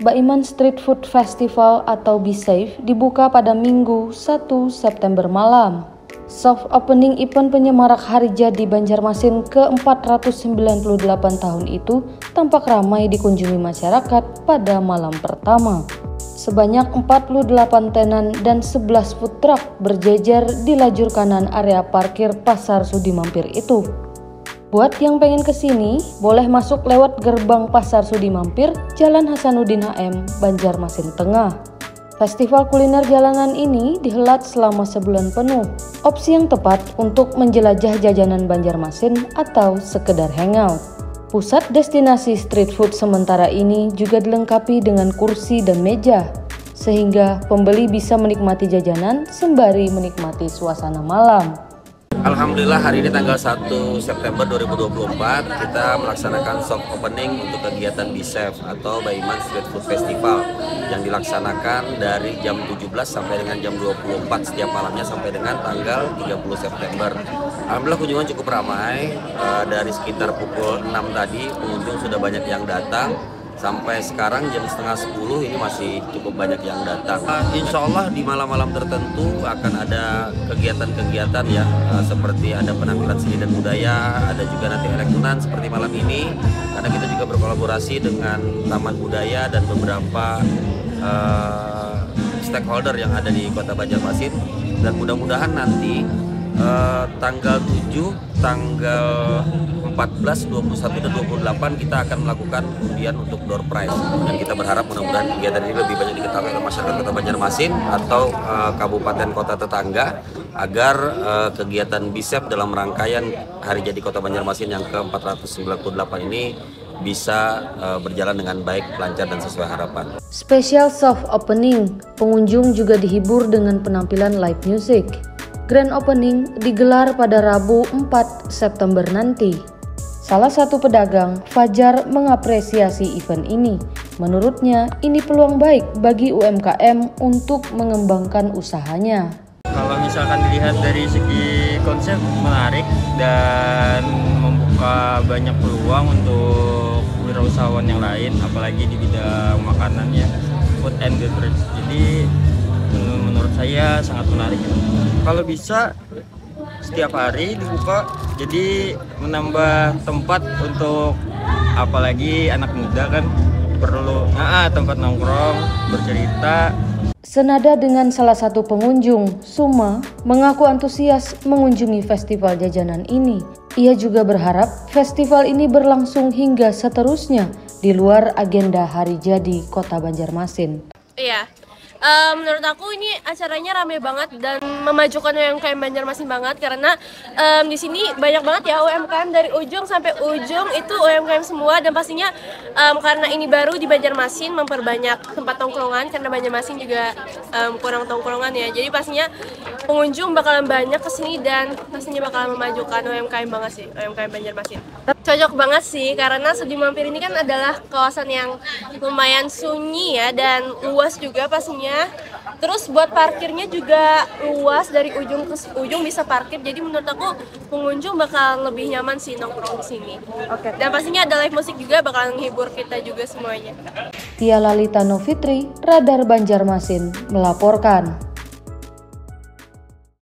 Baiman Street Food Festival atau Be Safe dibuka pada Minggu 1 September malam. Soft opening event penyemarak Hari Jadi Banjarmasin ke-498 tahun itu tampak ramai dikunjungi masyarakat pada malam pertama. Sebanyak 48 tenan dan 11 food truck berjejer di lajur kanan area parkir Pasar Sudi Mampir itu. Buat yang pengen ke sini, boleh masuk lewat gerbang Pasar Sudi Mampir, Jalan Hasanuddin HM, Banjarmasin Tengah. Festival kuliner jalanan ini dihelat selama sebulan penuh. Opsi yang tepat untuk menjelajah jajanan Banjarmasin atau sekedar hangout. Pusat destinasi street food sementara ini juga dilengkapi dengan kursi dan meja, sehingga pembeli bisa menikmati jajanan sembari menikmati suasana malam. Alhamdulillah hari ini tanggal 1 September 2024 kita melaksanakan soft opening untuk kegiatan BISEF atau Baiman Street Food Festival yang dilaksanakan dari jam 17 sampai dengan jam 24 setiap malamnya sampai dengan tanggal 30 September. Alhamdulillah kunjungan cukup ramai eh, dari sekitar pukul 6 tadi pengunjung sudah banyak yang datang sampai sekarang jam setengah sepuluh ini masih cukup banyak yang datang. Uh, insya Allah di malam-malam tertentu akan ada kegiatan-kegiatan ya uh, seperti ada penampilan seni dan budaya, ada juga nanti elektronan seperti malam ini karena kita juga berkolaborasi dengan Taman Budaya dan beberapa uh, stakeholder yang ada di Kota Banjarmasin dan mudah-mudahan nanti uh, tanggal 7, tanggal 14, 21 dan 28 kita akan melakukan undian untuk door prize dan kita berharap mudah-mudahan kegiatan ini lebih banyak diketahui oleh masyarakat Kota Banjarmasin atau uh, kabupaten kota tetangga agar uh, kegiatan BISEP dalam rangkaian Hari Jadi Kota Banjarmasin yang ke-498 ini bisa uh, berjalan dengan baik, lancar dan sesuai harapan. Special soft opening, pengunjung juga dihibur dengan penampilan live music. Grand opening digelar pada Rabu 4 September nanti. Salah satu pedagang, Fajar, mengapresiasi event ini. Menurutnya, ini peluang baik bagi UMKM untuk mengembangkan usahanya. Kalau misalkan dilihat dari segi konsep menarik dan membuka banyak peluang untuk wirausahawan yang lain, apalagi di bidang makanan ya, food and beverage. Jadi menurut saya sangat menarik. Kalau bisa setiap hari dibuka jadi menambah tempat untuk apalagi anak muda kan perlu nah, tempat nongkrong bercerita Senada dengan salah satu pengunjung, Suma mengaku antusias mengunjungi festival jajanan ini. Ia juga berharap festival ini berlangsung hingga seterusnya di luar agenda Hari Jadi Kota Banjarmasin. Iya, uh, menurut aku ini acaranya rame banget dan memajukan UMKM Banjarmasin banget karena um, di sini banyak banget ya UMKM dari ujung sampai ujung itu UMKM semua dan pastinya um, karena ini baru di Banjarmasin memperbanyak tempat tongkrongan karena Banjarmasin juga um, kurang tongkrongan ya. Jadi pastinya pengunjung bakalan banyak ke sini dan pastinya bakalan memajukan UMKM banget sih UMKM Banjarmasin. Cocok banget sih karena Sudi Mampir ini kan adalah kawasan yang lumayan sunyi ya dan luas juga pastinya Terus buat parkirnya juga luas dari ujung ke ujung bisa parkir. Jadi menurut aku pengunjung bakal lebih nyaman sih nongkrong di sini. Oke. Okay. Dan pastinya ada live musik juga bakal menghibur kita juga semuanya. Tia Lalita Novitri, Radar Banjarmasin melaporkan.